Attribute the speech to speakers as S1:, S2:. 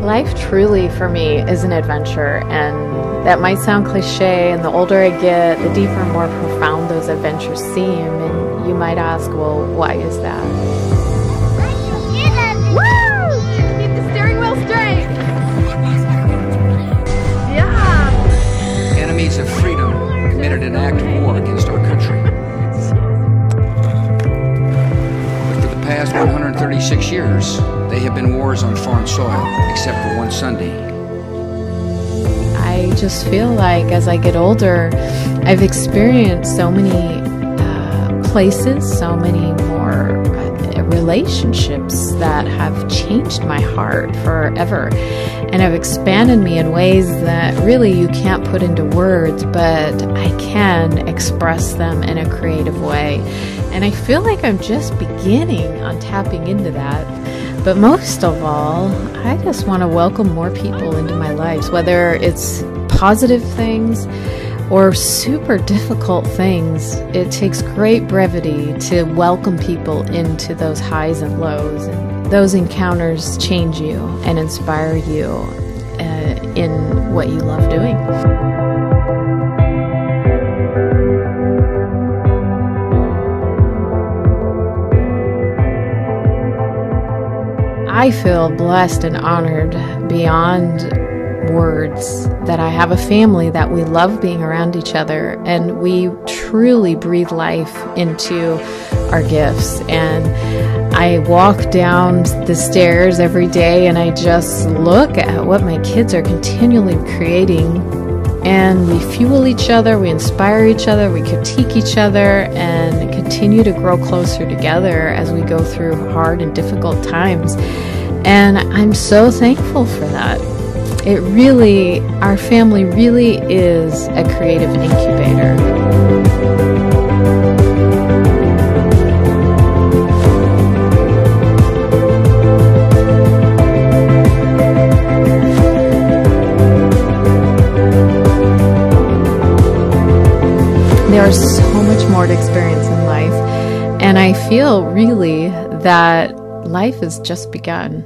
S1: Life truly for me is an adventure, and that might sound cliche. And the older I get, the deeper and more profound those adventures seem. And you might ask, well, why is that?
S2: Enemies of freedom committed an act of war against our country. But for the past 136 years, they have been wars on foreign soil, except for one Sunday.
S1: I just feel like as I get older, I've experienced so many uh, places, so many more uh, relationships that have changed my heart forever and have expanded me in ways that really you can't put into words, but I can express them in a creative way. And I feel like I'm just beginning on tapping into that. But most of all, I just want to welcome more people into my lives, whether it's positive things or super difficult things. It takes great brevity to welcome people into those highs and lows. And those encounters change you and inspire you uh, in what you love doing. I feel blessed and honored beyond words that I have a family that we love being around each other and we truly breathe life into our gifts. And I walk down the stairs every day and I just look at what my kids are continually creating. And we fuel each other, we inspire each other, we critique each other, and continue to grow closer together as we go through hard and difficult times. And I'm so thankful for that. It really, our family really is a creative incubator. There's so much more to experience in life, and I feel really that life has just begun.